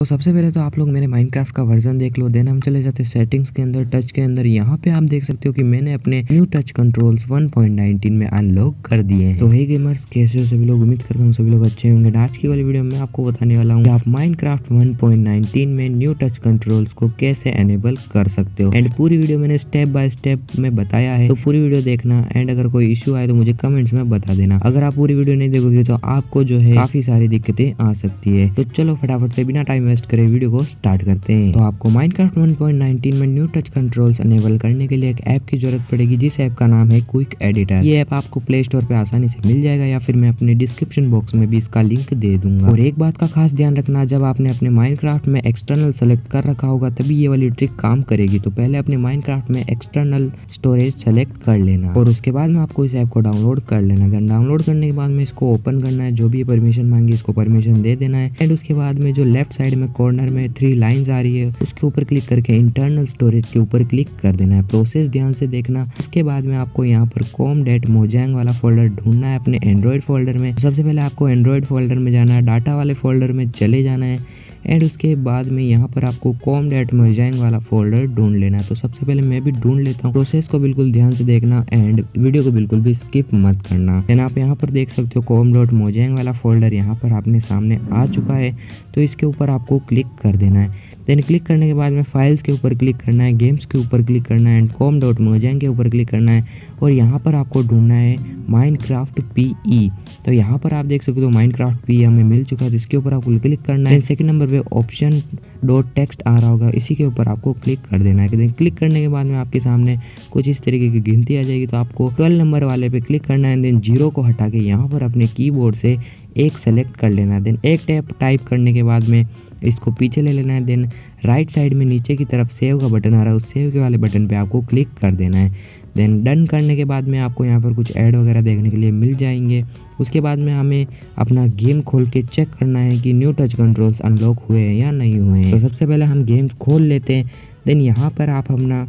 तो सबसे पहले तो आप लोग मेरे माइनक्राफ्ट का वर्जन देख लो देन हम चले जाते हैं सेटिंग्स के अंदर टच के अंदर। यहाँ पे आप देख सकते हो कि मैंने अपने न्यू टच कंट्रोल्स 1.19 में अनलॉक कर दिए हैं। तो हे गेमर्स कैसे हो सभी लोग? उम्मीद करता हूँ सभी लोग अच्छे होंगे। आज की वाली वीडियो में आपको बताने वाला हूँ आप माइनक्राफ्ट 1.19 में न्यू टच कंट्रोल्स को कैसे एनेबल कर सकते हो। एंड पूरी वीडियो मैंने स्टेप बाय स्टेप में बताया है। तो पूरी वीडियो देखना एंड अगर कोई इश्यू आए तो मुझे कमेंट्स में बता देना। अगर आप पूरी वीडियो नहीं देखोगे तो आपको जो है काफ़ी सारी दिक्कतें आ सकती है। तो चलो फटाफट से बिना टाइम वेस्ट करे, वीडियो को स्टार्ट करते हैं। तो आपको माइनक्राफ्ट 1.19 में न्यू टच कंट्रोल्स अनेबल करने के लिए एक ऐप की ज़रूरत पड़ेगी, जिस ऐप का नाम है क्विक एडिटर ये ऐप आपको प्ले स्टोर पे आसानी से मिल जाएगा, या फिर मैं अपने डिस्क्रिप्शन बॉक्स में भी इसका लिंक दे दूँगा। और एक बात का खास ध्यान रखना, जब आपने अपने माइनक्राफ्ट में एक्सटर्नल सेलेक्ट कर रखा होगा, तभी ये वाली ट्रिक काम करेगी। तो पहले अपने माइनक्राफ्ट में एक्सटर्नल स्टोरेज सेलेक्ट कर लेना। और उसके बाद में आपको इस ऐप को डाउनलोड कर लेना। डाउनलोड करने के बाद में इसको ओपन करना है, जो भी परमिशन मांगी, इसको परमिशन दे देना है। एंड उसके बाद में जो लेफ़्ट साइड में कॉर्नर में थ्री लाइंस आ रही है। उसके ऊपर क्लिक करके इंटरनल स्टोरेज के ऊपर क्लिक कर देना है। प्रोसेस ध्यान से देखना। उसके बाद में आपको यहाँ पर कॉम डेट मोजैंग वाला फोल्डर ढूंढना है अपने एंड्रॉइड फोल्डर में। सबसे पहले आपको एंड्रॉइड फोल्डर में जाना है। डाटा वाले फोल्डर में चले जाना है। एंड उसके बाद में यहाँ पर आपको कॉम डेट मोजाइंग वाला फोल्डर ढूंढ लेना है। तो सबसे पहले मैं भी ढूंढ लेता हूँ। प्रोसेस को बिल्कुल ध्यान से देखना एंड वीडियो को बिल्कुल भी स्किप मत करना। देन आप यहाँ पर देख सकते हो कॉम डॉट मोजाइंग वाला फोल्डर यहाँ पर आपने सामने आ चुका है। तो इसके ऊपर आपको क्लिक कर देना है। देन क्लिक करने के बाद में फाइल्स के ऊपर क्लिक करना है गेम्स के ऊपर क्लिक करना है एंड कॉम डॉट मोजैंग के ऊपर क्लिक करना है। और यहाँ पर आपको ढूंढना है माइनक्राफ्ट पी तो यहाँ पर आप देख सकते हो माइनक्राफ्ट पी हमें मिल चुका है तो इसके ऊपर आपको क्लिक करना है। सेकंड नंबर पे ऑप्शन डॉट टेक्स्ट आ रहा होगा, इसी के ऊपर आपको क्लिक कर देना है। क्लिक करने के बाद में आपके सामने कुछ इस तरीके की गिनती आ जाएगी तो आपको ट्वेल्व नंबर वाले पे क्लिक करना है। देन ज़ीरो को हटा के यहाँ पर अपने कीबोर्ड से एक सेलेक्ट कर लेना है। देन एक टैप टाइप करने के बाद में इसको पीछे ले लेना है देन राइट साइड में नीचे की तरफ़ सेव का बटन आ रहा है, उस सेव के वाले बटन पे आपको क्लिक कर देना है। देन डन करने के बाद में आपको यहाँ पर कुछ ऐड वगैरह देखने के लिए मिल जाएँगे। उसके बाद में हमें अपना गेम खोल के चेक करना है कि न्यू टच कंट्रोल्स अनलॉक हुए हैं या नहीं हुए हैं। तो सबसे पहले हम गेम खोल लेते हैं। देन यहाँ पर आप अपना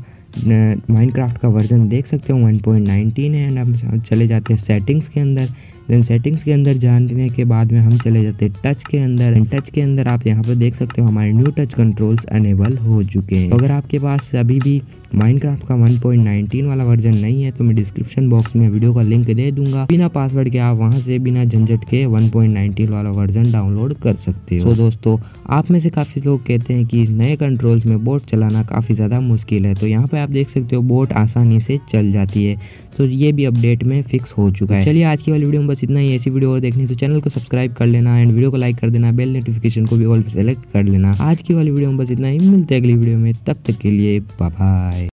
माइनक्राफ्ट का वर्जन देख सकते हो 1.19 है एंड हम चले जाते हैं सेटिंग्स के अंदर। देन सेटिंग्स के अंदर जानने के बाद में हम चले जाते हैं टच के अंदर। एंड टच के अंदर आप यहाँ पर देख सकते हो हमारे न्यू टच कंट्रोल्स अनेबल हो चुके हैं। तो अगर आपके पास अभी भी माइनक्राफ्ट का 1.19 वाला वर्जन नहीं है तो मैं डिस्क्रिप्शन बॉक्स में वीडियो का लिंक दे दूँगा। बिना पासवर्ड के आप वहाँ से, बिना झंझट के 1.19 वाला वर्जन डाउनलोड कर सकते हो। तो दोस्तों, आप में से काफ़ी लोग कहते हैं कि इस नए कंट्रोल्स में बोट चलाना काफ़ी ज़्यादा मुश्किल है। तो यहाँ पे आप देख सकते हो बोट आसानी से चल जाती है। तो ये भी अपडेट में फिक्स हो चुका है। चलिए आज की वाली वीडियो में बस इतना ही ऐसी वीडियो और देखनी तो चैनल को सब्सक्राइब कर लेना एंड वीडियो को लाइक कर देना, बेल नोटिफिकेशन को भी ऑल सेलेक्ट कर लेना। आज की वाली वीडियो में बस इतना ही। मिलते हैं अगली वीडियो में। तब तक के लिए बाय